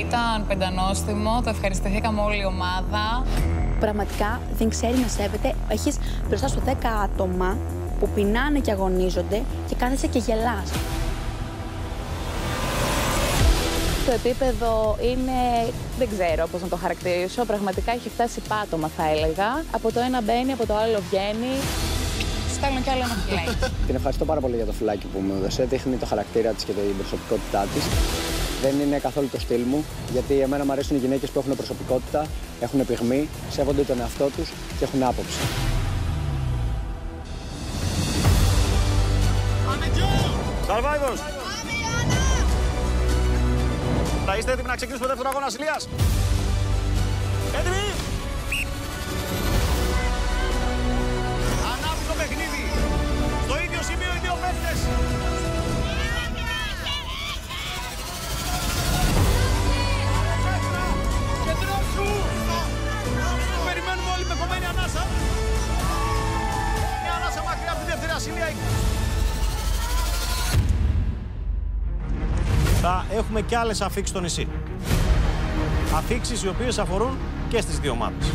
Ήταν πεντανόστιμο, το ευχαριστηθήκαμε όλη η ομάδα. Πραγματικά δεν ξέρει να σέβεται. Έχεις μπροστά σου 10 άτομα που πεινάνε και αγωνίζονται και κάθεσαι και γελάς. Το επίπεδο είναι, δεν ξέρω πώς να το χαρακτηρίσω, πραγματικά έχει φτάσει πάτωμα θα έλεγα. Από το ένα μπαίνει, από το άλλο βγαίνει. Στέλνω κι άλλο ένα φιλάκι. Την ευχαριστώ πάρα πολύ για το φυλάκι που μου έδωσε. Δείχνει το χαρακτήρα της και την προσωπικότητά της. Δεν είναι καθόλου το στυλ μου, γιατί εμένα μου αρέσουν οι γυναίκες που έχουν προσωπικότητα, έχουν πυγμή, σέβονται τον εαυτό τους και έχουν άποψη. Survivors! Θα είστε έτοιμοι να ξεκινήσουμε το δεύτερο αγώνα ασυλίας; Έτοιμοι! Θα έχουμε και άλλες αφήξεις στο νησί. Αφήξεις οι οποίες αφορούν και στις δύο ομάδες.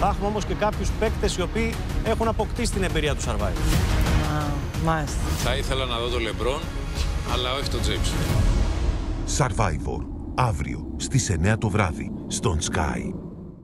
Θα έχουμε όμως και κάποιους παίκτες οι οποίοι έχουν αποκτήσει την εμπειρία του Survivor. Μάλιστα. Θα ήθελα να δω τον Λεμπρόν, αλλά όχι τον James. Survivor. Αύριο στις 9 το βράδυ στον Sky.